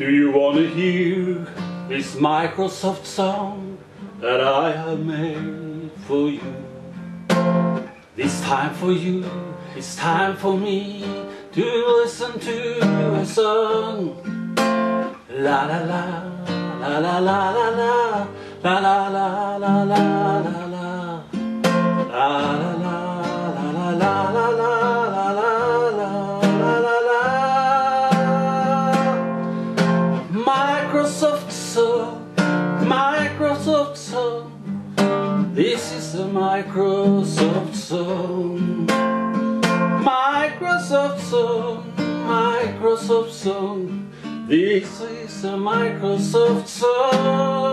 Do you want to hear this Microsoft song that I have made for you? It's time for you, it's time for me to listen to a song. La la la, la la la la la, la la la la la la la, la la la la la la la. Microsoft Song, Microsoft Song. This is the Microsoft Song. Microsoft Song, Microsoft Song. This is the Microsoft Song.